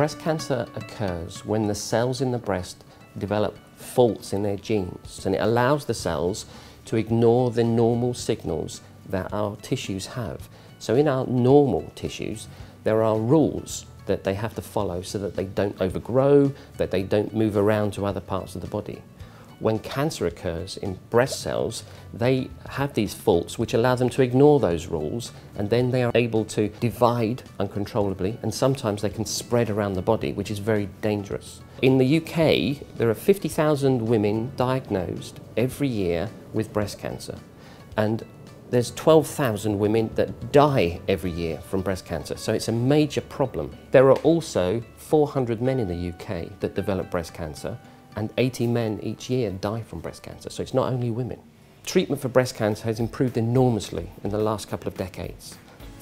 Breast cancer occurs when the cells in the breast develop faults in their genes and it allows the cells to ignore the normal signals that our tissues have. So in our normal tissues, there are rules that they have to follow so that they don't overgrow, that they don't move around to other parts of the body when cancer occurs in breast cells, they have these faults which allow them to ignore those rules and then they are able to divide uncontrollably and sometimes they can spread around the body, which is very dangerous. In the UK, there are 50,000 women diagnosed every year with breast cancer and there's 12,000 women that die every year from breast cancer, so it's a major problem. There are also 400 men in the UK that develop breast cancer, and 80 men each year die from breast cancer, so it's not only women. Treatment for breast cancer has improved enormously in the last couple of decades.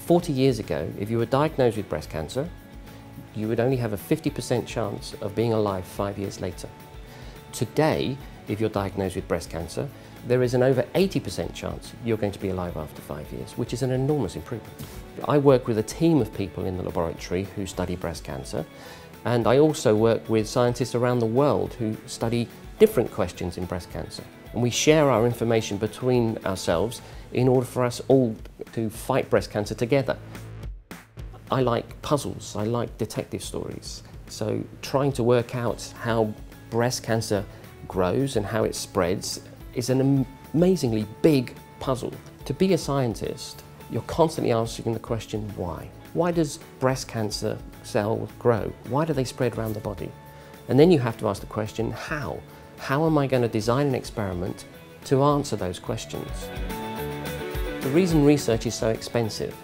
40 years ago, if you were diagnosed with breast cancer, you would only have a 50% chance of being alive five years later. Today, if you're diagnosed with breast cancer, there is an over 80% chance you're going to be alive after five years, which is an enormous improvement. I work with a team of people in the laboratory who study breast cancer, and I also work with scientists around the world who study different questions in breast cancer. And we share our information between ourselves in order for us all to fight breast cancer together. I like puzzles, I like detective stories. So trying to work out how breast cancer grows and how it spreads is an amazingly big puzzle. To be a scientist, you're constantly asking the question, why? Why does breast cancer cells grow? Why do they spread around the body? And then you have to ask the question, how? How am I going to design an experiment to answer those questions? The reason research is so expensive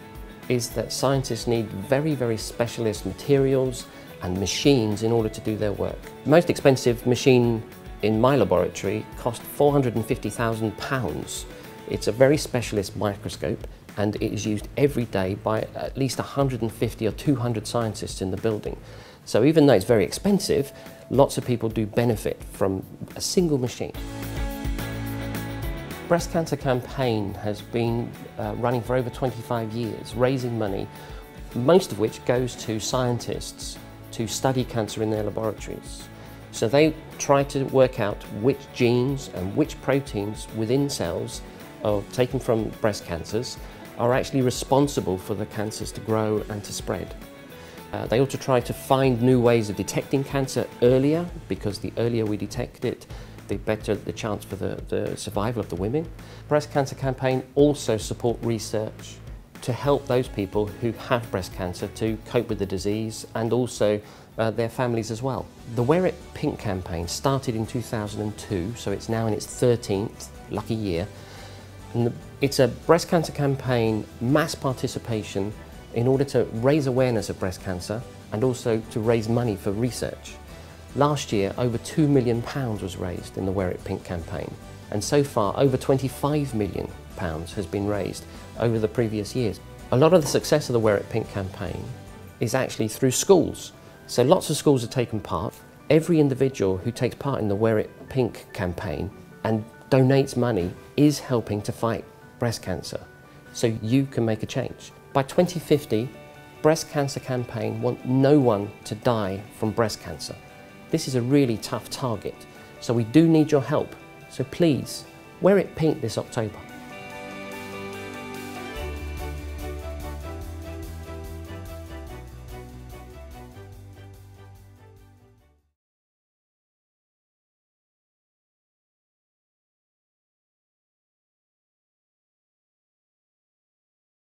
is that scientists need very, very specialist materials and machines in order to do their work. The most expensive machine in my laboratory cost £450,000. It's a very specialist microscope and it is used every day by at least 150 or 200 scientists in the building. So even though it's very expensive, lots of people do benefit from a single machine. Breast Cancer Campaign has been uh, running for over 25 years, raising money, most of which goes to scientists to study cancer in their laboratories. So they try to work out which genes and which proteins within cells are taken from breast cancers are actually responsible for the cancers to grow and to spread. Uh, they also try to find new ways of detecting cancer earlier because the earlier we detect it, the better the chance for the, the survival of the women. Breast Cancer Campaign also support research to help those people who have breast cancer to cope with the disease and also uh, their families as well. The Wear It Pink campaign started in 2002, so it's now in its 13th lucky year, it's a breast cancer campaign, mass participation in order to raise awareness of breast cancer and also to raise money for research. Last year, over £2 million was raised in the Wear It Pink campaign, and so far, over £25 million has been raised over the previous years. A lot of the success of the Wear It Pink campaign is actually through schools. So lots of schools have taken part. Every individual who takes part in the Wear It Pink campaign and donates money is helping to fight breast cancer. So you can make a change. By 2050, Breast Cancer Campaign want no one to die from breast cancer. This is a really tough target, so we do need your help. So please, wear it pink this October.